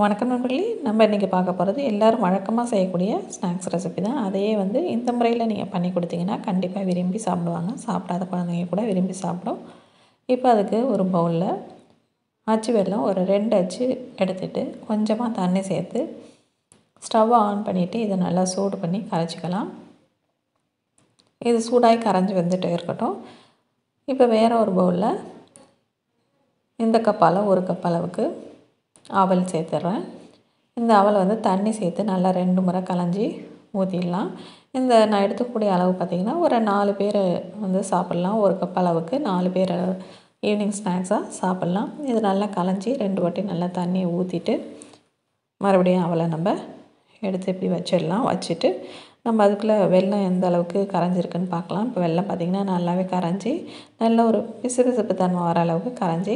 வணக்கம் நண்பர்களே நம்ம இன்றைக்கி பார்க்க போகிறது எல்லோரும் வழக்கமாக செய்யக்கூடிய ஸ்நாக்ஸ் ரெசிபி தான். அதையே வந்து இந்த முறையில் நீங்கள் பண்ணி கொடுத்தீங்கன்னா கண்டிப்பாக விரும்பி சாப்பிடுவாங்க. சாப்பிடாத குழந்தைங்க கூட விரும்பி சாப்பிடும். இப்போ அதுக்கு ஒரு பவுலில் அச்சு வெள்ளம் ஒரு ரெண்டு அச்சு எடுத்துகிட்டு கொஞ்சமாக தண்ணி சேர்த்து ஸ்டவ்வை ஆன் பண்ணிவிட்டு இதை நல்லா சூடு பண்ணி கரைச்சிக்கலாம். இது சூடாகி கரைஞ்சி வந்துட்டு இருக்கட்டும். இப்போ வேறு ஒரு பவுலில் இந்த கப்பால் ஒரு கப் அளவுக்கு அவல் சேர்த்துட்றேன் இந்த அவலை வந்து தண்ணி சேர்த்து நல்லா ரெண்டு முறை கலைஞ்சி ஊற்றிடலாம் இந்த நான் எடுத்துக்கூடிய அளவு பார்த்திங்கன்னா ஒரு நாலு பேர் வந்து சாப்பிட்லாம். ஒரு கப் அளவுக்கு நாலு பேர் ஈவினிங் ஸ்நாக்ஸாக சாப்பிட்லாம். இது நல்லா கலைஞ்சி ரெண்டு வாட்டி நல்லா தண்ணியை ஊற்றிட்டு மறுபடியும் அவலை நம்ம எடுத்து இப்படி வச்சிடலாம். வச்சுட்டு நம்ம அதுக்குள்ளே வெள்ளம் எந்த அளவுக்கு கரைஞ்சிருக்குன்னு பார்க்கலாம். இப்போ வெள்ளம் பார்த்திங்கன்னா நல்லாவே கரைஞ்சி நல்ல ஒரு பிசு பிசுப்பு தன்மை வர அளவுக்கு கரைஞ்சி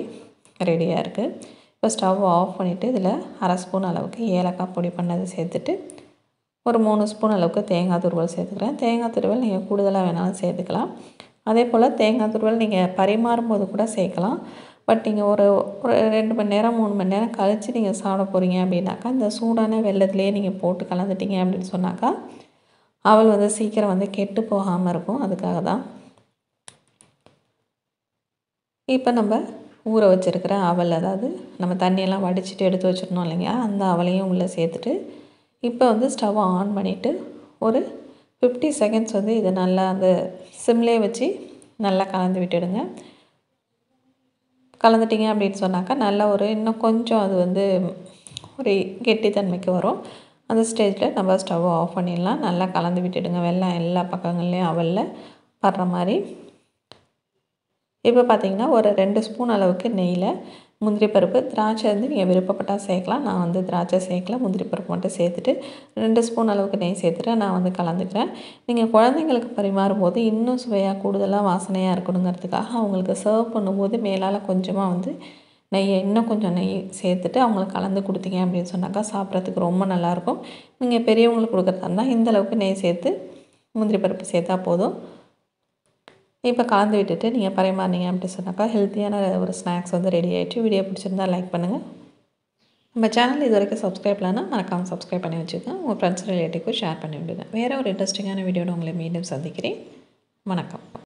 ரெடியாக இருக்குது இப்போ ஸ்டவ் ஆஃப் பண்ணிவிட்டு இதில் அரை ஸ்பூன் அளவுக்கு ஏலக்காய் பொடி பண்ணதை சேர்த்துட்டு ஒரு மூணு ஸ்பூன் அளவுக்கு தேங்காய் துருவல் சேர்த்துக்கிறேன். தேங்காய் துருவல் நீங்கள் கூடுதலாக வேணாலும் சேர்த்துக்கலாம். அதே போல் தேங்காய் துருவல் நீங்கள் பரிமாறும் போது கூட சேர்க்கலாம். பட் நீங்கள் ஒரு ஒரு ரெண்டு மணி நேரம் மூணு மணி நேரம் கழித்து நீங்கள் சாப்பிட போகிறீங்க அப்படின்னாக்கா இந்த சூடான வெள்ளத்துலேயே நீங்கள் போட்டு கலந்துட்டீங்க அப்படின்னு சொன்னாக்கா அவள் வந்து சீக்கிரம் வந்து கெட்டு போகாமல் இருக்கும். அதுக்காக தான். இப்போ நம்ம ஊற வச்சுருக்கிற அவல் அதாவது நம்ம தண்ணியெல்லாம் வடிச்சிட்டு எடுத்து வச்சிடணும் இல்லைங்க அந்த அவலையும் உள்ளே சேர்த்துட்டு இப்போ வந்து ஸ்டவ்வை ஆன் பண்ணிவிட்டு ஒரு ஃபிஃப்டி செகண்ட்ஸ் வந்து இதை நல்லா அந்த சிம்லேயே வச்சு நல்லா கலந்து விட்டுடுங்க. கலந்துட்டிங்க அப்படின்னு சொன்னாக்கா நல்லா ஒரு இன்னும் கொஞ்சம் அது வந்து ஒரு கெட்டித்தன்மைக்கு வரும். அந்த ஸ்டேஜில் நம்ம ஸ்டவ்வை ஆஃப் பண்ணிடலாம். நல்லா கலந்து விட்டுடுங்க. வெள்ளம் எல்லா பக்கங்கள்லேயும் அவலில் படுற மாதிரி. இப்போ பார்த்திங்கன்னா ஒரு ரெண்டு ஸ்பூன் அளவுக்கு நெய்யில் முந்திரி பருப்பு திராட்சை வந்து நீங்கள் விருப்பப்பட்டால் சேர்க்கலாம். நான் வந்து திராட்சை சேர்க்கல முந்திரி பருப்பு மட்டும் சேர்த்துட்டு ரெண்டு ஸ்பூன் அளவுக்கு நெய் சேர்த்துட்டு நான் வந்து கலந்துக்கிறேன். நீங்கள் குழந்தைங்களுக்கு பரிமாறும் போது இன்னும் சுவையாக கூடுதலாக வாசனையாக இருக்கணுங்கிறதுக்காக அவங்களுக்கு சர்வ் பண்ணும்போது மேலால் கொஞ்சமாக வந்து நெய்யை இன்னும் கொஞ்சம் நெய் சேர்த்துட்டு அவங்களுக்கு கலந்து கொடுத்தீங்க அப்படின்னு சொன்னாக்கா சாப்பிட்றதுக்கு ரொம்ப நல்லாயிருக்கும் நீங்கள் பெரியவங்களுக்கு கொடுக்குறதா இருந்தால் இந்த அளவுக்கு நெய் சேர்த்து முந்திரி பருப்பு சேர்த்தா போதும். இப்போ கலந்து விட்டுட்டு நீங்கள் பரிமாறினீங்க அப்படின்னு சொன்னாக்கா ஹெல்த்தியான ஒரு ஸ்நாக்ஸ் வந்து ரெடி ஆகிடுச்சு வீடியோ பிடிச்சிருந்தா லைக் பண்ணுங்கள் நம்ம சேனல் இது வரைக்கும் சப்ஸ்கிரைப் இல்லைன்னா மறக்காமல் சப்ஸ்கிரைப் பண்ணி வச்சுக்கோங்க. உங்கள் ஃப்ரெண்ட்ஸ் ரிலேட்டிவ்க்கும் ஷேர் பண்ணி விடுங்க. வேறு ஒரு இன்ட்ரெஸ்டிங்கான வீடியோட உங்களை மீண்டும் சந்திக்கிறேன். வணக்கம்.